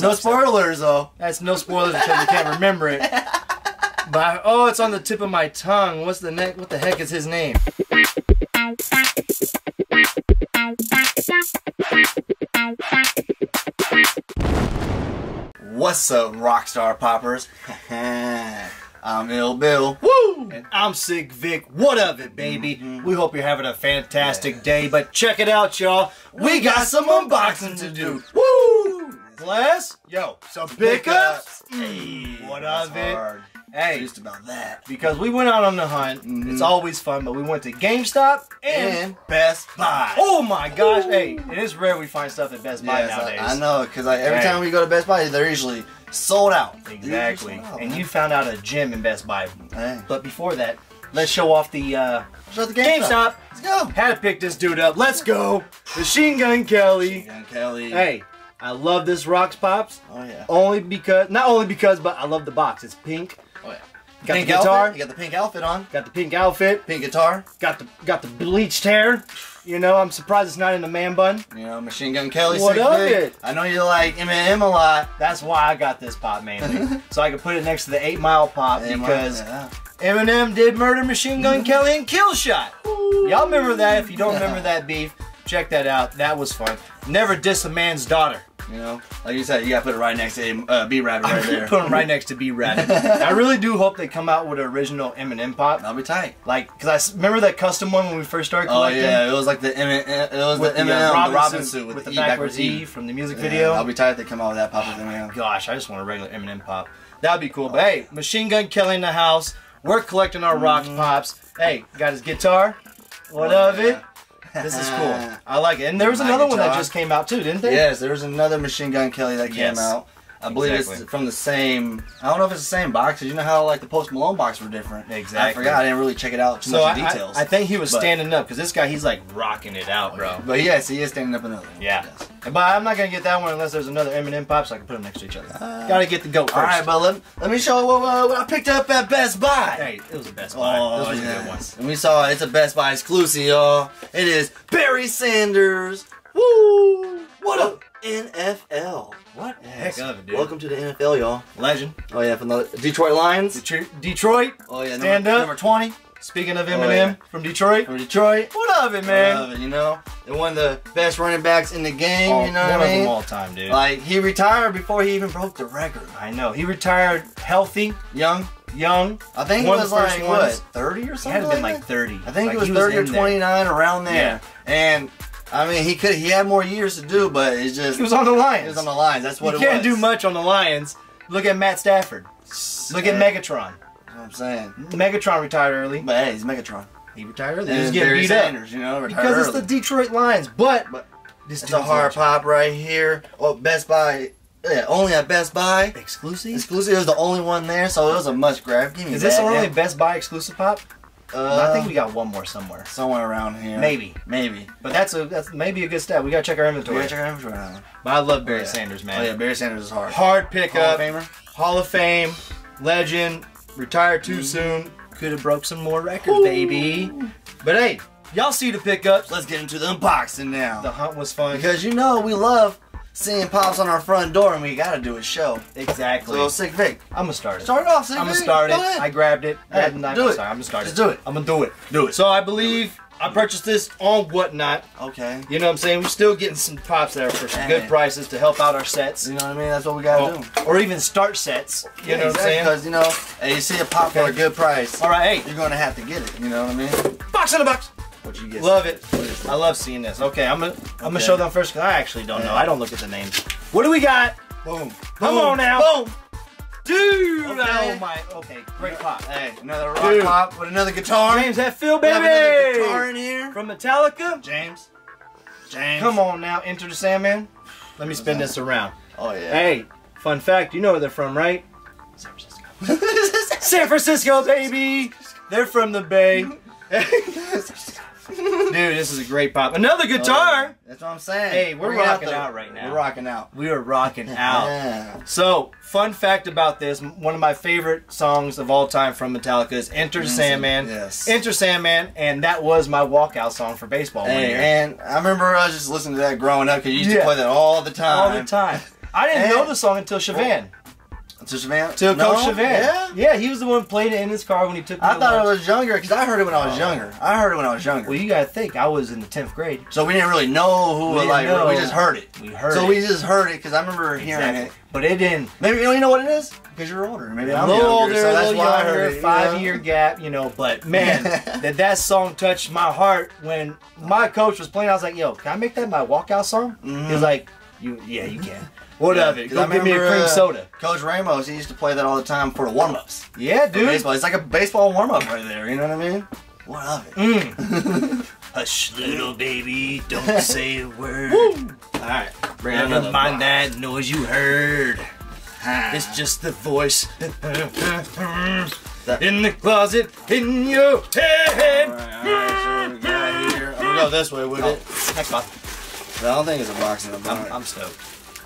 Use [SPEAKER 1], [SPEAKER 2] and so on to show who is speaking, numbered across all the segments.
[SPEAKER 1] No spoilers though.
[SPEAKER 2] That's no spoilers until you can't remember it. But I- oh, it's on the tip of my tongue. What's the neck? What the heck is his name?
[SPEAKER 1] What's up, Rockstar Poppers? I'm Ill Bill.
[SPEAKER 2] Woo! And I'm Sick Vic. What of it, baby? Mm-hmm. We hope you're having a fantastic day. But check it out, y'all. We got some unboxing to do. Woo! Bless. Yo, some pickups.
[SPEAKER 1] Hey,
[SPEAKER 2] What of it?
[SPEAKER 1] hard.
[SPEAKER 2] Hey,
[SPEAKER 1] Just about that.
[SPEAKER 2] because we went out on the hunt. It's always fun, but we went to GameStop and.
[SPEAKER 1] And Best Buy.
[SPEAKER 2] Oh my gosh! Hey, it is rare we find stuff at Best Buy
[SPEAKER 1] Yes, I-
[SPEAKER 2] nowadays.
[SPEAKER 1] I, know, because like, every
[SPEAKER 2] Hey.
[SPEAKER 1] time we go to Best Buy, they're usually sold out.
[SPEAKER 2] Exactly.
[SPEAKER 1] Sold out,
[SPEAKER 2] And
[SPEAKER 1] man.
[SPEAKER 2] you found out a gem in Best Buy.
[SPEAKER 1] Hey.
[SPEAKER 2] But before that, let's show off the uh,
[SPEAKER 1] Shut the GameStop.
[SPEAKER 2] GameStop.
[SPEAKER 1] Let's go.
[SPEAKER 2] Had to pick this dude up. Let's go. Machine Gun Kelly.
[SPEAKER 1] Young Kelly.
[SPEAKER 2] Hey, I love this Rocks Pops.
[SPEAKER 1] Oh yeah.
[SPEAKER 2] Only because, not only because, but I love the box. It's pink.
[SPEAKER 1] Oh yeah.
[SPEAKER 2] Got
[SPEAKER 1] pink
[SPEAKER 2] the guitar.
[SPEAKER 1] Outfit. You got the pink outfit on.
[SPEAKER 2] Got the pink outfit.
[SPEAKER 1] Pink guitar.
[SPEAKER 2] Got the got the bleached hair. You know, I'm surprised it's not in the man bun.
[SPEAKER 1] You know, Machine Gun Kelly.
[SPEAKER 2] What of it?
[SPEAKER 1] I know you like Eminem a lot.
[SPEAKER 2] That's why I got this pop mainly, so I could put it next to the Eight Mile Pop
[SPEAKER 1] Hey,
[SPEAKER 2] because
[SPEAKER 1] yeah.
[SPEAKER 2] Eminem did murder Machine Gun Kelly and Kill Shot. Y'all remember that? If you don't remember that beef, check that out. That was fun. Never diss a man's daughter.
[SPEAKER 1] You know, like you said, you gotta put it right next to uh, B Rabbit right there.
[SPEAKER 2] Put him right next to B Rabbit. I really do hope they come out with an original Eminem pop.
[SPEAKER 1] That'll be tight.
[SPEAKER 2] Like, cause I s- remember that custom one when we first started
[SPEAKER 1] Oh
[SPEAKER 2] collecting.
[SPEAKER 1] yeah, it was like the M- it was
[SPEAKER 2] With
[SPEAKER 1] the
[SPEAKER 2] the,
[SPEAKER 1] Eminem,
[SPEAKER 2] uh,
[SPEAKER 1] the
[SPEAKER 2] Robinson,
[SPEAKER 1] Robin suit with,
[SPEAKER 2] with the
[SPEAKER 1] E
[SPEAKER 2] backwards E from the music video.
[SPEAKER 1] I'll be tight if they come out with that pop Eminem.
[SPEAKER 2] Gosh, I just want a regular Eminem pop. That'd be cool. But hey, Machine Gun Kelly in the house. We're collecting our rock pops. Hey, got his guitar. What
[SPEAKER 1] Oh,
[SPEAKER 2] of it? This is cool. I like it. And there was another one that just came out too, didn't there?
[SPEAKER 1] Yes, there was another Machine Gun Kelly that came
[SPEAKER 2] Yes.
[SPEAKER 1] out. I believe
[SPEAKER 2] Exactly.
[SPEAKER 1] it's from the same. I don't know if it's the same box. 'cause you know how like the Post Malone box were different.
[SPEAKER 2] Exactly.
[SPEAKER 1] I forgot. I didn't really check it out too
[SPEAKER 2] So
[SPEAKER 1] much
[SPEAKER 2] I,
[SPEAKER 1] in
[SPEAKER 2] I-
[SPEAKER 1] details.
[SPEAKER 2] I think he was
[SPEAKER 1] But-
[SPEAKER 2] standing up because this guy he's like rocking it out, bro.
[SPEAKER 1] But yes, he is standing up another. one.
[SPEAKER 2] Yeah. But I'm not gonna get that one unless there's another Eminem pop, so I can put them next to each other. Gotta get the goat first.
[SPEAKER 1] All right, but let, let me show you what, uh, what I picked up at Best Buy.
[SPEAKER 2] Hey, it was a Best Buy.
[SPEAKER 1] Oh,
[SPEAKER 2] this was a
[SPEAKER 1] yes.
[SPEAKER 2] good one.
[SPEAKER 1] And we saw it's a Best Buy exclusive, y'all. It is Barry Sanders. Woo! What up, NFL?
[SPEAKER 2] What
[SPEAKER 1] Yes.
[SPEAKER 2] heck of it, dude?
[SPEAKER 1] Welcome to the NFL, y'all.
[SPEAKER 2] Legend.
[SPEAKER 1] Oh yeah, from the Detroit Lions.
[SPEAKER 2] Detro- Detroit.
[SPEAKER 1] Oh yeah,
[SPEAKER 2] Stand
[SPEAKER 1] number,
[SPEAKER 2] up.
[SPEAKER 1] number twenty
[SPEAKER 2] Speaking of
[SPEAKER 1] Oh,
[SPEAKER 2] Eminem
[SPEAKER 1] yeah.
[SPEAKER 2] from Detroit.
[SPEAKER 1] from Detroit.
[SPEAKER 2] What of it, man?
[SPEAKER 1] Love it, you know, they're one of the best running backs in the game.
[SPEAKER 2] Oh,
[SPEAKER 1] you know
[SPEAKER 2] one
[SPEAKER 1] what I
[SPEAKER 2] of them all time, dude.
[SPEAKER 1] Like he retired before he even broke the record.
[SPEAKER 2] I know. He retired healthy,
[SPEAKER 1] Young,
[SPEAKER 2] young.
[SPEAKER 1] I think he
[SPEAKER 2] One of
[SPEAKER 1] was like what, thirty or
[SPEAKER 2] He
[SPEAKER 1] something?
[SPEAKER 2] had to been
[SPEAKER 1] like
[SPEAKER 2] like 30.
[SPEAKER 1] I think
[SPEAKER 2] Like,
[SPEAKER 1] it was
[SPEAKER 2] he
[SPEAKER 1] 30 or
[SPEAKER 2] in there.
[SPEAKER 1] 29 around there.
[SPEAKER 2] Yeah.
[SPEAKER 1] And I mean, he could he had more years to do, but it's just
[SPEAKER 2] He was on the Lions.
[SPEAKER 1] he was on the lines. That's what
[SPEAKER 2] you
[SPEAKER 1] it
[SPEAKER 2] can't
[SPEAKER 1] was.
[SPEAKER 2] do much on the Lions. Look at Matt Stafford. Look at Megatron.
[SPEAKER 1] That's what I'm saying.
[SPEAKER 2] Megatron retired early.
[SPEAKER 1] But hey, he's Megatron.
[SPEAKER 2] He retired early.
[SPEAKER 1] And
[SPEAKER 2] He was getting
[SPEAKER 1] Barry
[SPEAKER 2] beat
[SPEAKER 1] Sanders, you know, retired
[SPEAKER 2] Because it's the Detroit Lions. But,
[SPEAKER 1] But
[SPEAKER 2] this
[SPEAKER 1] it's a hard pop right here. Oh, Best Buy. Yeah, only at Best Buy.
[SPEAKER 2] Exclusive?
[SPEAKER 1] Exclusive is the only one there, so it was a must grab. Give me
[SPEAKER 2] Is this only
[SPEAKER 1] yeah.
[SPEAKER 2] Best Buy exclusive pop?
[SPEAKER 1] Uh,
[SPEAKER 2] I think we got one more somewhere.
[SPEAKER 1] somewhere around here.
[SPEAKER 2] Maybe.
[SPEAKER 1] Maybe.
[SPEAKER 2] But that's a that's maybe a good step. We gotta check our
[SPEAKER 1] We
[SPEAKER 2] inventory.
[SPEAKER 1] gotta check our inventory.
[SPEAKER 2] But I love Barry
[SPEAKER 1] Oh, yeah.
[SPEAKER 2] Sanders, man.
[SPEAKER 1] Oh yeah, Barry Sanders is hard.
[SPEAKER 2] Hard pickup.
[SPEAKER 1] Hall of Famer.
[SPEAKER 2] Hall of Fame, legend, retired too soon. Could have broke some more records, baby. But hey, y'all see the pickups.
[SPEAKER 1] Let's get into the unboxing now.
[SPEAKER 2] The hunt was fun.
[SPEAKER 1] Because you know we love seeing pops on our front door, and we gotta do a show.
[SPEAKER 2] exactly.
[SPEAKER 1] So sick Vic,
[SPEAKER 2] I'm gonna start it.
[SPEAKER 1] start it off. Sick
[SPEAKER 2] I'm gonna
[SPEAKER 1] Vic.
[SPEAKER 2] start it.
[SPEAKER 1] Go.
[SPEAKER 2] I grabbed it.
[SPEAKER 1] Hey,
[SPEAKER 2] Grabbed knife.
[SPEAKER 1] do
[SPEAKER 2] I'm
[SPEAKER 1] it.
[SPEAKER 2] sorry, I'm gonna start
[SPEAKER 1] Just
[SPEAKER 2] it.
[SPEAKER 1] do it.
[SPEAKER 2] I'm gonna do it.
[SPEAKER 1] Do it.
[SPEAKER 2] So I believe I purchased this on Whatnot.
[SPEAKER 1] okay.
[SPEAKER 2] You know what I'm saying? We're still getting some pops there for some
[SPEAKER 1] Hey.
[SPEAKER 2] good prices to help out our sets.
[SPEAKER 1] You know what I mean? That's what we gotta oh, do.
[SPEAKER 2] Oh, or even start sets. You know what I'm saying?
[SPEAKER 1] Because you know, hey, you see a pop for a good price,
[SPEAKER 2] All right, hey,
[SPEAKER 1] you're gonna have to get it. You know what I mean?
[SPEAKER 2] box in the box.
[SPEAKER 1] What you get?
[SPEAKER 2] Love it.
[SPEAKER 1] What is it?
[SPEAKER 2] I love seeing this. Okay, I'm gonna I'm gonna
[SPEAKER 1] Okay.
[SPEAKER 2] show them first because I actually don't know. I don't look at the names. What do we got?
[SPEAKER 1] Boom.
[SPEAKER 2] Come
[SPEAKER 1] Boom.
[SPEAKER 2] on now.
[SPEAKER 1] Boom.
[SPEAKER 2] Dude!
[SPEAKER 1] Okay.
[SPEAKER 2] Oh my. Okay, great pop.
[SPEAKER 1] Hey, another rock
[SPEAKER 2] Dude.
[SPEAKER 1] pop with another guitar.
[SPEAKER 2] James Hetfield,
[SPEAKER 1] We have another
[SPEAKER 2] baby.
[SPEAKER 1] guitar in here.
[SPEAKER 2] From Metallica.
[SPEAKER 1] James. James.
[SPEAKER 2] Come on now, Enter the Sandman. Let me spin this around.
[SPEAKER 1] Oh yeah.
[SPEAKER 2] Hey, fun fact. You know where they're from, right? San Francisco. San Francisco, baby. They're from the Bay. Dude, this is a great pop. Another oh, guitar.
[SPEAKER 1] That's what I'm saying.
[SPEAKER 2] Hey, we're
[SPEAKER 1] Bring
[SPEAKER 2] rocking
[SPEAKER 1] the-
[SPEAKER 2] out right now.
[SPEAKER 1] We're rocking out.
[SPEAKER 2] We are rocking out.
[SPEAKER 1] Yeah.
[SPEAKER 2] So, fun fact about this: one of my favorite songs of all time from Metallica is "Enter the Sandman."
[SPEAKER 1] Yes.
[SPEAKER 2] "Enter Sandman," and that was my walkout song for baseball one
[SPEAKER 1] Hey,
[SPEAKER 2] year.
[SPEAKER 1] and I remember I was just listening to that growing up because you used
[SPEAKER 2] Yeah.
[SPEAKER 1] to play that all the time.
[SPEAKER 2] all the time. I didn't
[SPEAKER 1] And-
[SPEAKER 2] know the song until Chavan.
[SPEAKER 1] To Chavan?
[SPEAKER 2] To
[SPEAKER 1] No?
[SPEAKER 2] Coach.
[SPEAKER 1] Yeah?
[SPEAKER 2] Yeah, he was the one who played it in his car when he took me
[SPEAKER 1] I
[SPEAKER 2] to
[SPEAKER 1] thought it
[SPEAKER 2] lunch.
[SPEAKER 1] was younger because I heard it when I was younger. I heard it when I was younger.
[SPEAKER 2] Well, you gotta think, I was in the 10th grade.
[SPEAKER 1] so we didn't really know who
[SPEAKER 2] We
[SPEAKER 1] was like.
[SPEAKER 2] know.
[SPEAKER 1] We just heard it.
[SPEAKER 2] We heard
[SPEAKER 1] so
[SPEAKER 2] it.
[SPEAKER 1] we just heard it because I remember hearing
[SPEAKER 2] Exactly.
[SPEAKER 1] it.
[SPEAKER 2] But it didn't.
[SPEAKER 1] Maybe you know, what it is? Because you're older. Maybe
[SPEAKER 2] A
[SPEAKER 1] I'm
[SPEAKER 2] little older,
[SPEAKER 1] so
[SPEAKER 2] a
[SPEAKER 1] that's
[SPEAKER 2] little
[SPEAKER 1] why I
[SPEAKER 2] younger,
[SPEAKER 1] heard it,
[SPEAKER 2] five
[SPEAKER 1] know?
[SPEAKER 2] year gap, you know. But man, that that song touched my heart when my coach was playing. I was like, "Yo, can I make that my walkout song?" He was mm-hmm. like, "You, yeah, you can." What
[SPEAKER 1] Mm-hmm. Yeah,
[SPEAKER 2] of it?
[SPEAKER 1] 'cause
[SPEAKER 2] Go
[SPEAKER 1] I
[SPEAKER 2] give me a cream
[SPEAKER 1] uh,
[SPEAKER 2] soda.
[SPEAKER 1] Coach Ramos, he used to play that all the time for the warm ups.
[SPEAKER 2] Yeah, dude.
[SPEAKER 1] Baseball. It's like a baseball warm up right there. You know what I mean? What of it?
[SPEAKER 2] Mm. Hush, little baby, don't say a word.
[SPEAKER 1] All right, bring
[SPEAKER 2] Never mind that noise you heard.
[SPEAKER 1] Ah.
[SPEAKER 2] It's just the voice in the closet in your head.
[SPEAKER 1] All right, all right, so we got here. I'm gonna go this way with
[SPEAKER 2] Oh,
[SPEAKER 1] it.
[SPEAKER 2] heck off.
[SPEAKER 1] I don't think it's a box in a box.
[SPEAKER 2] I'm, I'm stoked.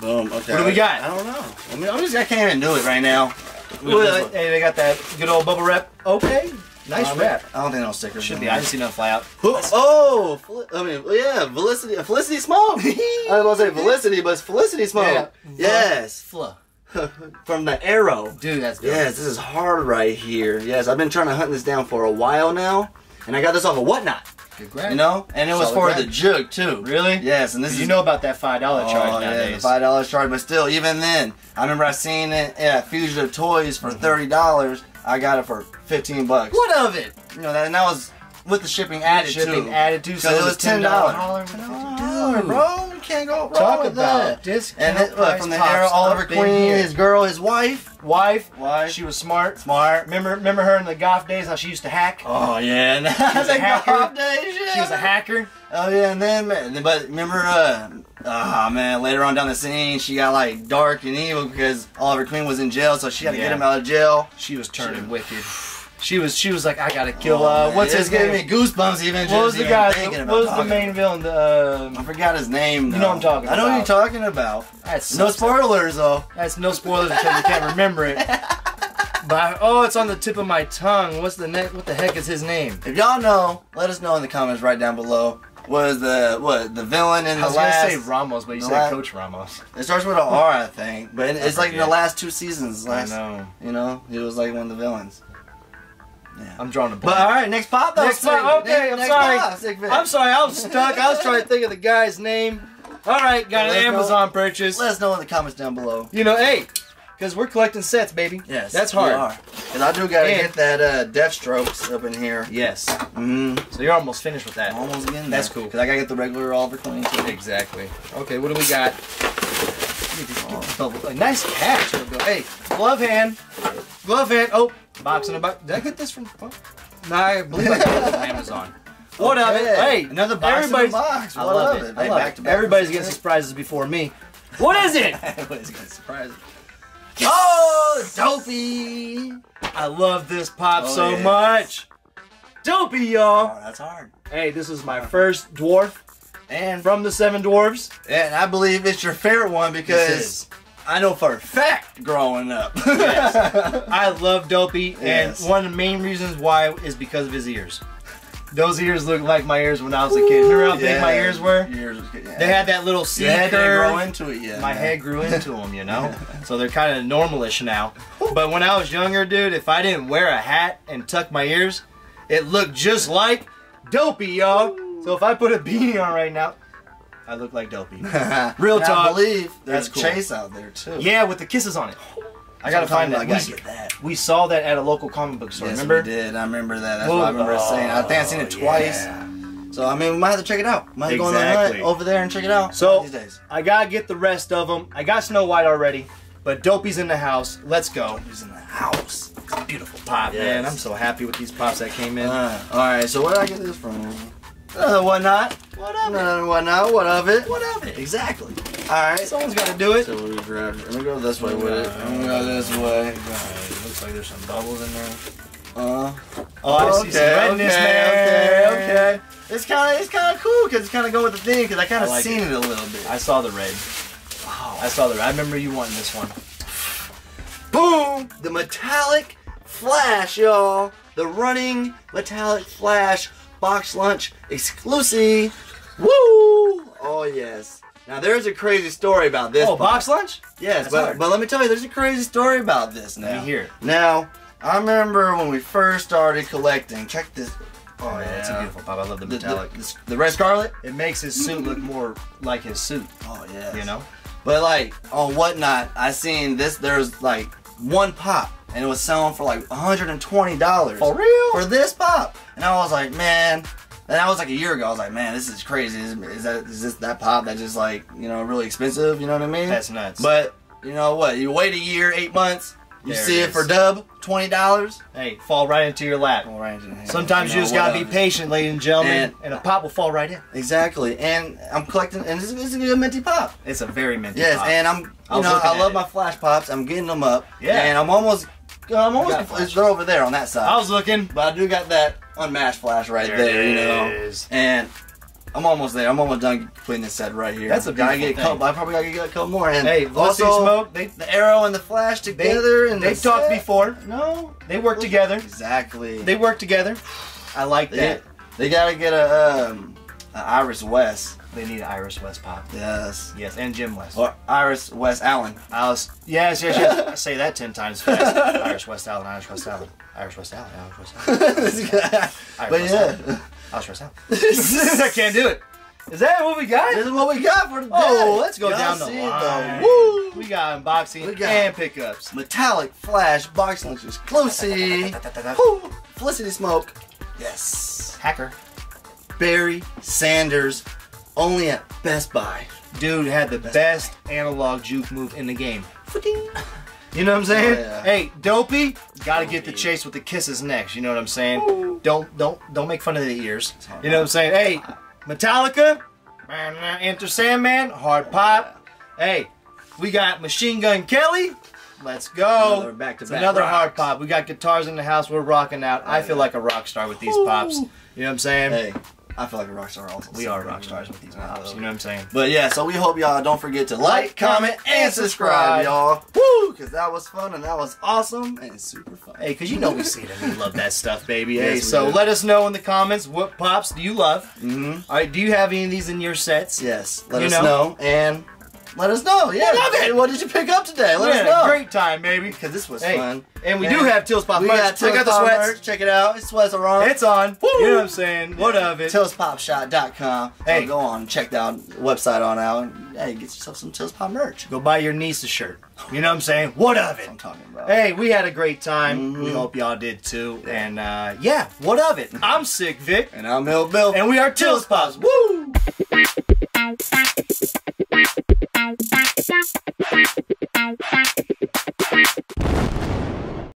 [SPEAKER 1] Boom. Okay.
[SPEAKER 2] What do we got?
[SPEAKER 1] I don't know. I mean, I'm just, I can't even do it right now.
[SPEAKER 2] Well, hey, they got that good old bubble wrap. Okay, nice
[SPEAKER 1] Um,
[SPEAKER 2] wrap.
[SPEAKER 1] I don't think no stickers.
[SPEAKER 2] Should be. I didn't see nothing fly out.
[SPEAKER 1] Oh, I mean, yeah, Felicity, Felicity Smoak. I was about to say Felicity, but it's Felicity Smoak.
[SPEAKER 2] Yeah.
[SPEAKER 1] Yes,
[SPEAKER 2] Fluh.
[SPEAKER 1] from the Arrow.
[SPEAKER 2] Dude, that's good.
[SPEAKER 1] Yes, this is hard right here. Yes, I've been trying to hunt this down for a while now, and I got this off of Whatnot, You know, and it was
[SPEAKER 2] Solid
[SPEAKER 1] for the jug too.
[SPEAKER 2] Really?
[SPEAKER 1] Yes, and this is
[SPEAKER 2] You know about that five dollar oh, charge
[SPEAKER 1] Oh, yeah, the
[SPEAKER 2] nowadays.
[SPEAKER 1] five dollars charge, but still, even then, I remember I seen it at Fugitive Toys for mm-hmm. thirty dollars. I got it for fifteen bucks.
[SPEAKER 2] What of it?
[SPEAKER 1] You know that, and that was with the shipping added
[SPEAKER 2] Shipping
[SPEAKER 1] too.
[SPEAKER 2] added to, so
[SPEAKER 1] it was ten dollars.
[SPEAKER 2] $10.
[SPEAKER 1] bro. Can't go wrong
[SPEAKER 2] Talk
[SPEAKER 1] with
[SPEAKER 2] about
[SPEAKER 1] that.
[SPEAKER 2] discount
[SPEAKER 1] And it, look, from the era, Oliver Queen,
[SPEAKER 2] here.
[SPEAKER 1] his girl, his wife.
[SPEAKER 2] wife.
[SPEAKER 1] Wife.
[SPEAKER 2] She was smart.
[SPEAKER 1] Smart.
[SPEAKER 2] Remember, remember her in the golf days? How she used to hack.
[SPEAKER 1] Oh yeah, and
[SPEAKER 2] She was a hacker.
[SPEAKER 1] Days,
[SPEAKER 2] She was a hacker.
[SPEAKER 1] Oh yeah, and then man, but remember, uh, ah man, later on down the scene, she got like dark and evil because Oliver Queen was in jail, so she had to
[SPEAKER 2] Yeah.
[SPEAKER 1] get him out of jail.
[SPEAKER 2] She was turning
[SPEAKER 1] She-
[SPEAKER 2] wicked. She was. She was like, I gotta kill.
[SPEAKER 1] Oh,
[SPEAKER 2] uh, what's his
[SPEAKER 1] giving
[SPEAKER 2] name?
[SPEAKER 1] me goosebumps even.
[SPEAKER 2] What was the
[SPEAKER 1] even
[SPEAKER 2] guy?
[SPEAKER 1] thinking
[SPEAKER 2] What was the main villain? The,
[SPEAKER 1] I
[SPEAKER 2] um,
[SPEAKER 1] forgot his name.
[SPEAKER 2] You know what I'm
[SPEAKER 1] though.
[SPEAKER 2] talking
[SPEAKER 1] I know what you're talking about.
[SPEAKER 2] that's
[SPEAKER 1] No spoilers though.
[SPEAKER 2] That's no spoilers because you can't remember it. But I- oh, it's on the tip of my tongue. What's the neck? What the heck is his name?
[SPEAKER 1] If y'all know, let us know in the comments right down below. Was the what the villain in the last?
[SPEAKER 2] I was
[SPEAKER 1] last?
[SPEAKER 2] gonna say Ramos, but you said
[SPEAKER 1] la-
[SPEAKER 2] Coach Ramos.
[SPEAKER 1] it starts with an R, I think, but it's like in the last two seasons. Last,
[SPEAKER 2] I know.
[SPEAKER 1] you know, he was like one of the villains.
[SPEAKER 2] I'm drawing a
[SPEAKER 1] But all right, next pop though.
[SPEAKER 2] Next pop, okay,
[SPEAKER 1] Next-
[SPEAKER 2] I'm
[SPEAKER 1] next
[SPEAKER 2] sorry.
[SPEAKER 1] pop,
[SPEAKER 2] I'm sorry, I was stuck. I was trying to think of the guy's name. All right, got an
[SPEAKER 1] Let's go.
[SPEAKER 2] Amazon purchase.
[SPEAKER 1] Let us know in the comments down below.
[SPEAKER 2] You know, hey, because we're collecting sets, baby.
[SPEAKER 1] Yes,
[SPEAKER 2] that's
[SPEAKER 1] we
[SPEAKER 2] hard.
[SPEAKER 1] are. Cause I do gotta
[SPEAKER 2] And-
[SPEAKER 1] get that uh, Death Strokes up in here.
[SPEAKER 2] Yes.
[SPEAKER 1] Mm-hmm.
[SPEAKER 2] So you're almost finished with that.
[SPEAKER 1] Almost getting
[SPEAKER 2] That's cool.
[SPEAKER 1] Cause I gotta get the regular Oliver Queen too.
[SPEAKER 2] Exactly. Okay, what do we got? Bubble- a nice catch. Hey, glove hand. Glove hand. Oh, box in a box. Did I get this from? Oh. No, I believe I got it from Amazon. What of it? Hey,
[SPEAKER 1] Another box in the
[SPEAKER 2] everybody's-
[SPEAKER 1] box.
[SPEAKER 2] I
[SPEAKER 1] What
[SPEAKER 2] love it.
[SPEAKER 1] it?
[SPEAKER 2] I love
[SPEAKER 1] back
[SPEAKER 2] it.
[SPEAKER 1] to back.
[SPEAKER 2] Everybody's getting surprises before me. What is it?
[SPEAKER 1] Everybody's getting surprises. surprise. Oh, dopey!
[SPEAKER 2] I love this pop
[SPEAKER 1] Oh,
[SPEAKER 2] so
[SPEAKER 1] yes.
[SPEAKER 2] much. Dopey, y'all.
[SPEAKER 1] Oh, that's hard.
[SPEAKER 2] Hey, this is my first dwarf
[SPEAKER 1] And
[SPEAKER 2] from the Seven Dwarves.
[SPEAKER 1] and I believe it's your favorite one because
[SPEAKER 2] is.
[SPEAKER 1] I know for a fact growing up.
[SPEAKER 2] Yes. I love Dopey,
[SPEAKER 1] Yes.
[SPEAKER 2] and one of the main reasons why is because of his ears. Those ears look like my ears when I was a kid. Remember how big my ears were?
[SPEAKER 1] Ears, yeah.
[SPEAKER 2] They had that little C
[SPEAKER 1] Your head
[SPEAKER 2] curve.
[SPEAKER 1] grow into it yet.
[SPEAKER 2] my
[SPEAKER 1] man.
[SPEAKER 2] head grew into them, you know? So they're kind of normalish now. But when I was younger, dude, if I didn't wear a hat and tuck my ears, it looked just like Dopey, y'all. So if I put a beanie on right now, I look like Dopey. Real
[SPEAKER 1] talk. I believe there's
[SPEAKER 2] That's cool.
[SPEAKER 1] Chase out there too.
[SPEAKER 2] Yeah, with the kisses on it. I gotta find that.
[SPEAKER 1] I gotta
[SPEAKER 2] We-
[SPEAKER 1] that.
[SPEAKER 2] We saw that at a local comic book store,
[SPEAKER 1] Yes,
[SPEAKER 2] remember?
[SPEAKER 1] we did. I remember that. That's
[SPEAKER 2] Well,
[SPEAKER 1] what I remember saying. I think I've seen it
[SPEAKER 2] oh,
[SPEAKER 1] twice.
[SPEAKER 2] yeah.
[SPEAKER 1] So I mean, we might have to check it out. Might to go on the hunt over there and check it out.
[SPEAKER 2] So-
[SPEAKER 1] these days.
[SPEAKER 2] I gotta get the rest of them. I got Snow White already, but Dopey's in the house. Let's go.
[SPEAKER 1] He's in the house.
[SPEAKER 2] It's a beautiful pop,
[SPEAKER 1] Yes.
[SPEAKER 2] man. I'm so happy with these pops that came in.
[SPEAKER 1] Uh, all right. So where did I get this from? Another whatnot.
[SPEAKER 2] What up?
[SPEAKER 1] Another whatnot. What of it?
[SPEAKER 2] What of it?
[SPEAKER 1] Exactly. All right.
[SPEAKER 2] Someone's gotta do it.
[SPEAKER 1] So we grab. Let me go this way with it. Let me go this way.
[SPEAKER 2] It looks like there's some bubbles in there.
[SPEAKER 1] Uh,
[SPEAKER 2] Oh, I see some redness,
[SPEAKER 1] okay,
[SPEAKER 2] man.
[SPEAKER 1] okay, okay. It's kind of it's kind of cool because it's kind of going with the theme because I kind of
[SPEAKER 2] like
[SPEAKER 1] seen
[SPEAKER 2] it.
[SPEAKER 1] it. a little bit.
[SPEAKER 2] I saw the red. I saw the red. I remember you wanting this one.
[SPEAKER 1] Boom! The metallic flash, y'all. The running metallic flash box lunch exclusive. Woo! Oh yes. Now there's a crazy story about this.
[SPEAKER 2] Oh,
[SPEAKER 1] pop.
[SPEAKER 2] box lunch?
[SPEAKER 1] Yes,
[SPEAKER 2] That's
[SPEAKER 1] but,
[SPEAKER 2] hard.
[SPEAKER 1] but let me tell you, there's a crazy story about this now.
[SPEAKER 2] Let me hear.
[SPEAKER 1] Now, I remember when we first started collecting. Check this.
[SPEAKER 2] Oh, yeah, that's a beautiful pop. I love the
[SPEAKER 1] The,
[SPEAKER 2] metallic.
[SPEAKER 1] the, the red scarlet.
[SPEAKER 2] it makes his suit look more like his suit.
[SPEAKER 1] Oh yeah.
[SPEAKER 2] You know?
[SPEAKER 1] But like on whatnot, I seen this. There's like one pop, and it was selling for like 120 dollars
[SPEAKER 2] For real?
[SPEAKER 1] for this pop. And I was like, man. And that was like a year ago. I was like, man, this is crazy. Is, is that is this that pop that just like you know really expensive? You know what I mean?
[SPEAKER 2] That's nuts.
[SPEAKER 1] But you know what? You wait a year, eight months. You
[SPEAKER 2] There
[SPEAKER 1] see
[SPEAKER 2] it
[SPEAKER 1] it, for dub, twenty dollars.
[SPEAKER 2] hey, fall right into your lap. Sometimes you, just gotta be patient, ladies and gentlemen,
[SPEAKER 1] And-
[SPEAKER 2] and, a pop will fall right in.
[SPEAKER 1] Exactly, and I'm collecting, and this is a minty pop.
[SPEAKER 2] It's a very minty
[SPEAKER 1] Yes,
[SPEAKER 2] pop.
[SPEAKER 1] and I'm, you
[SPEAKER 2] I
[SPEAKER 1] know, I love
[SPEAKER 2] it.
[SPEAKER 1] my flash pops. I'm getting them up.
[SPEAKER 2] Yeah.
[SPEAKER 1] and I'm almost, I'm almost.
[SPEAKER 2] flash
[SPEAKER 1] They're over there on that side.
[SPEAKER 2] I was looking.
[SPEAKER 1] but I do got that unmatched flash right
[SPEAKER 2] There
[SPEAKER 1] there,
[SPEAKER 2] it
[SPEAKER 1] you know.
[SPEAKER 2] is.
[SPEAKER 1] And I'm almost there. I'm almost done completing this set right here.
[SPEAKER 2] That's a
[SPEAKER 1] gotta
[SPEAKER 2] beautiful
[SPEAKER 1] get a couple.
[SPEAKER 2] thing.
[SPEAKER 1] I probably gotta get a couple more. And
[SPEAKER 2] Hey,
[SPEAKER 1] also
[SPEAKER 2] smoke. They
[SPEAKER 1] the arrow and the flash
[SPEAKER 2] they
[SPEAKER 1] together. and
[SPEAKER 2] they've
[SPEAKER 1] the
[SPEAKER 2] talked
[SPEAKER 1] set.
[SPEAKER 2] before.
[SPEAKER 1] No,
[SPEAKER 2] They work together.
[SPEAKER 1] exactly.
[SPEAKER 2] They work together. I like
[SPEAKER 1] They,
[SPEAKER 2] that.
[SPEAKER 1] they gotta get a um, a Iris West.
[SPEAKER 2] They need Iris West pop.
[SPEAKER 1] Yes.
[SPEAKER 2] Yes, and Jim West.
[SPEAKER 1] Or Iris West Allen.
[SPEAKER 2] I was yes, yes, yes. I say that ten times fast. Irish West Allen, Irish West Allen, Irish West Allen, Irish West Allen,
[SPEAKER 1] but
[SPEAKER 2] West
[SPEAKER 1] yeah,
[SPEAKER 2] Irish West Allen. I can't do it. Is that what we got?
[SPEAKER 1] this is what we got for today.
[SPEAKER 2] Oh, let's go down the line.
[SPEAKER 1] though. Woo!
[SPEAKER 2] We got unboxing
[SPEAKER 1] We got-
[SPEAKER 2] and pickups.
[SPEAKER 1] Metallic Flash Box Lunch exclusive. Woo! Felicity Smoak. Yes.
[SPEAKER 2] Hacker.
[SPEAKER 1] Barry Sanders. Only at Best Buy.
[SPEAKER 2] Dude had the best analog juke move in the game. You know what I'm saying?
[SPEAKER 1] Oh, yeah.
[SPEAKER 2] Hey, dopey, gotta get the chase with the kisses next. You know what I'm saying? Don't don't don't make fun of the ears. You know what I'm saying? Hey, Metallica, Enter Sandman, hard oh, pop. Hey, we got Machine Gun Kelly. Let's go.
[SPEAKER 1] Another back-to-back
[SPEAKER 2] It's another hard pop. We got guitars in the house. We're rocking out. I oh, feel
[SPEAKER 1] yeah.
[SPEAKER 2] like a rock star with these pops. You know what I'm saying?
[SPEAKER 1] Hey, I feel like a rock star also.
[SPEAKER 2] we are rock stars with these
[SPEAKER 1] love
[SPEAKER 2] You know what I'm saying?
[SPEAKER 1] But yeah, so we hope y'all don't forget to like, comment, and subscribe, y'all. Woo! Because that was fun and that was awesome and super fun.
[SPEAKER 2] Hey, because you know we see it and we love that stuff, baby.
[SPEAKER 1] Yes,
[SPEAKER 2] hey, so
[SPEAKER 1] do.
[SPEAKER 2] let us know in the comments what pops do you love.
[SPEAKER 1] Mm-hmm.
[SPEAKER 2] All right, do you have any of these in your sets?
[SPEAKER 1] Yes. Let
[SPEAKER 2] You
[SPEAKER 1] us
[SPEAKER 2] know?
[SPEAKER 1] know. and let us know. Yeah.
[SPEAKER 2] love it.
[SPEAKER 1] What did you pick up today? Let
[SPEAKER 2] We
[SPEAKER 1] us know.
[SPEAKER 2] great time, baby.
[SPEAKER 1] Because this was
[SPEAKER 2] Hey,
[SPEAKER 1] fun.
[SPEAKER 2] and we
[SPEAKER 1] And
[SPEAKER 2] do have Tilz Pop
[SPEAKER 1] We
[SPEAKER 2] merch.
[SPEAKER 1] got
[SPEAKER 2] Check out the sweats.
[SPEAKER 1] merch. Check it out. His sweats are on.
[SPEAKER 2] It's on. You know what I'm saying? What of it?
[SPEAKER 1] TilzPopShop.com.
[SPEAKER 2] Hey.
[SPEAKER 1] So go on, check that website on out, and hey, get yourself some Tilz Pop merch.
[SPEAKER 2] Go buy your niece a shirt. You know what I'm saying? What of it?
[SPEAKER 1] I'm talking about.
[SPEAKER 2] Hey, we had a great time. We
[SPEAKER 1] Mhm.
[SPEAKER 2] hope y'all did too. And uh, yeah, what of it? I'm Sick Vic,
[SPEAKER 1] And I'm Ill Bill.
[SPEAKER 2] and we are Tilz Pops. Woo!